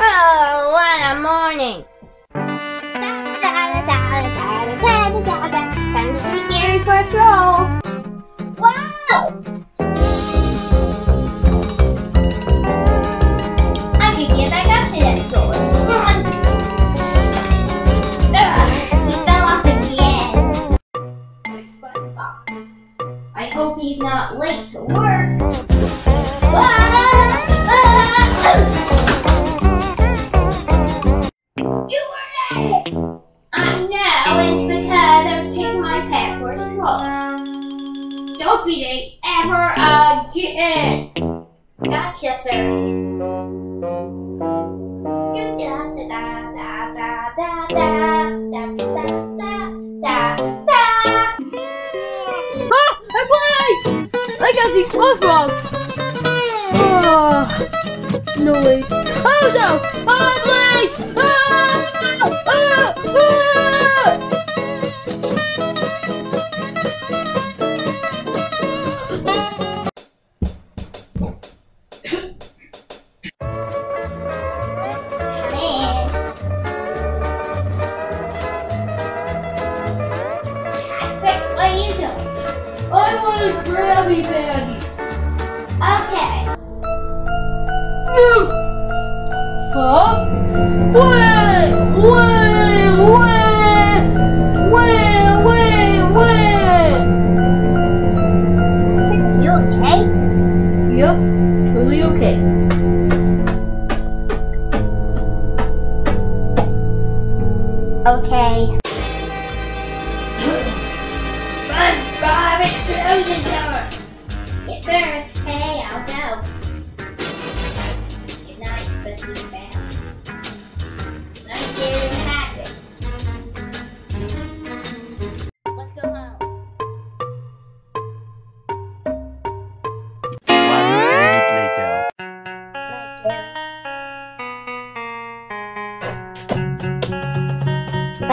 Oh, what a morning! Time to take Gary for a stroll. not late to work. you were late! I know, it's because I was taking my passport. Don't be late ever again! Gotcha, sir. Where's he come from? Oh, no way. Oh no! Oh, please! Okay.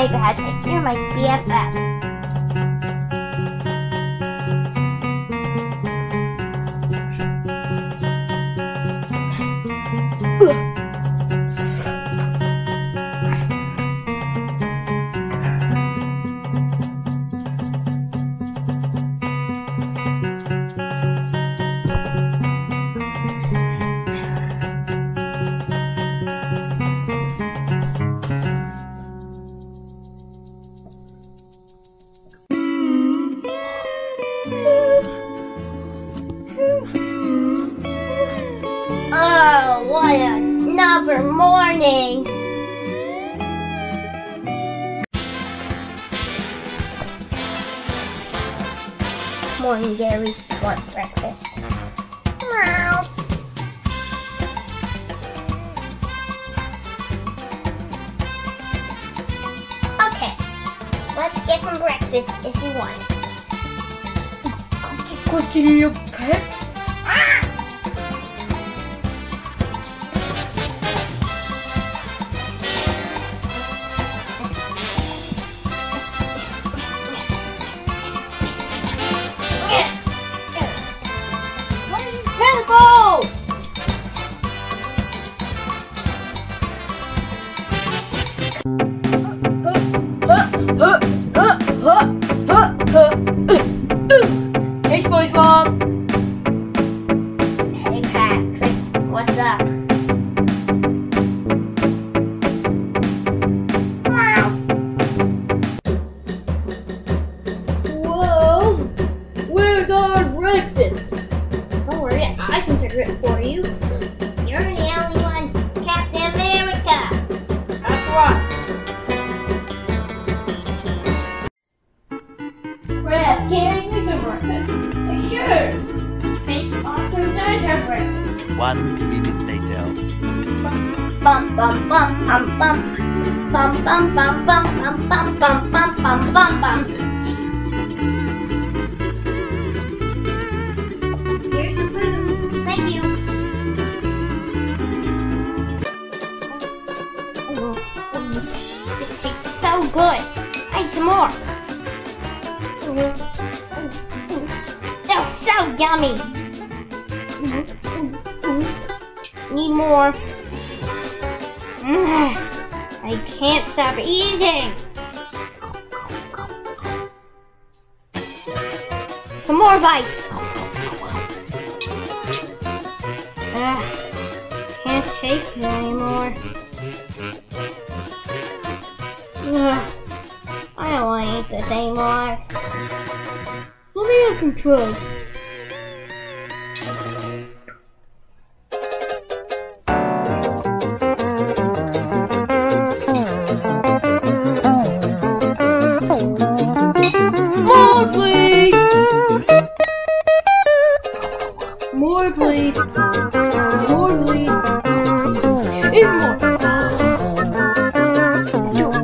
my bad, you're my BFF. Morning, Gary. Want breakfast? Meow. Okay, let's get some breakfast if you want. Cookie your pet? One minute later. Bum bum bum bum bum. Bum bum bum bum bum bum bum bum bum bum. Here's your food. Thank you. This tastes so good. I need some more. Oh, so yummy. Need more. Mm, I can't stop eating. Some more bites. Ah, can't take it anymore. Ugh, I don't want to eat this anymore. Let me have control.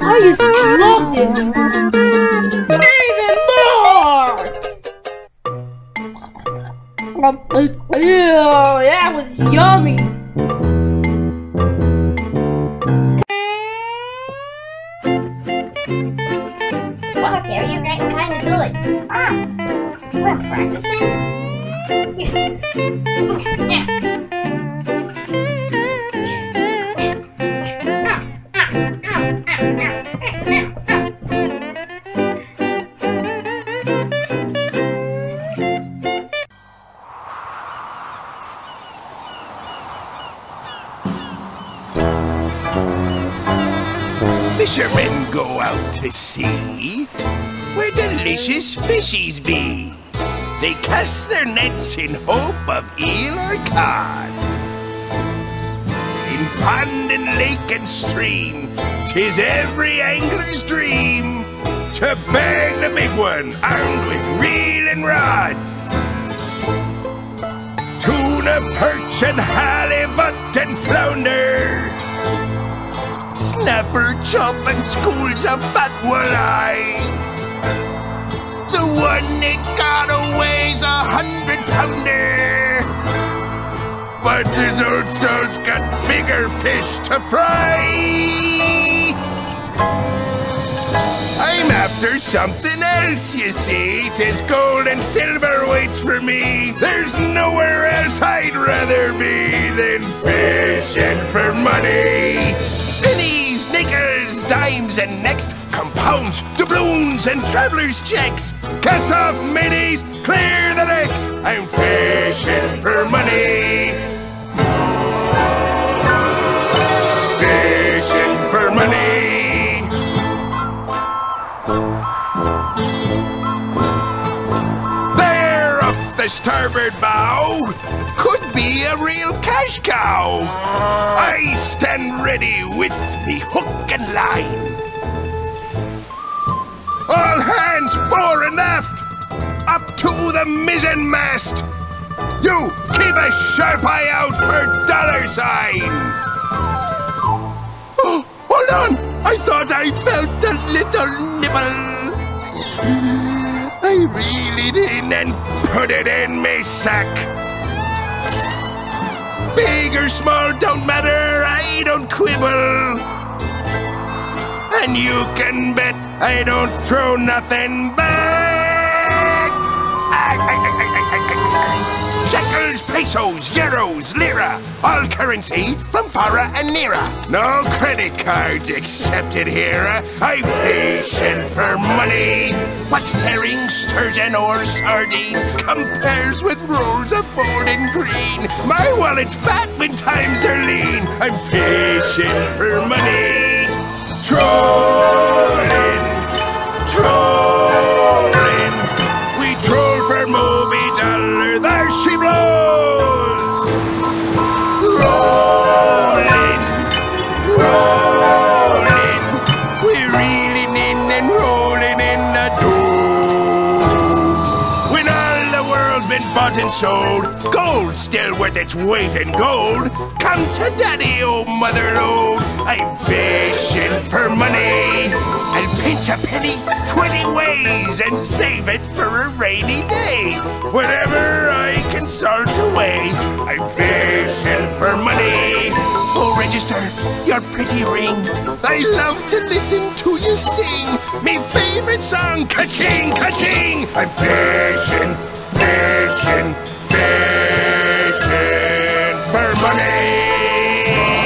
I just love this. Even more. That was yummy. You're kind of good. Ah, well, practicing. Fishermen go out to sea where delicious fishies be. They cast their nets in hope of eel or cod. In pond and lake and stream, tis every angler's dream to bag the big one armed with reel and rod. Tuna, perch, and halibut and flounder snapper, chub, and schools of fat walleye. The one that got away's a hundred pounder. But this old soul's got bigger fish to fry. I'm after something else, you see. Tis gold and silver waits for me. There's nowhere else I'd rather be than fishing for money. Pennies, nickels, dimes, and next compounds, doubloons, and traveler's checks. Cast off minis, clear the decks. I'm fishing for money. Starboard bow, could be a real cash cow. I stand ready with me hook and line. All hands fore and aft, up to the mizzen mast. You keep a sharp eye out for dollar signs. Oh, hold on! I thought I felt a little nibble. I reel it in and put it in me sack. Big or small, don't matter, I don't quibble. And you can bet I don't throw nothing back. Lira, all currency from far and near. No credit cards accepted here. I'm patient for money. What herring, sturgeon, or sardine compares with rolls of folding green. My wallet's fat when times are lean. I'm fishing for money. Trolling, and rolling in the dough. When all the world's been bought and sold, gold's still worth its weight in gold. Come to daddy, oh mother lode. I'm fishing for money. I'll pinch a penny 20 ways and save it for a rainy day. Whatever I can salt away, I'm fishing for money. Your pretty ring. I love to listen to you sing me favorite song, ka-ching, ka-ching. I'm fishing, fishing. Fishing for money.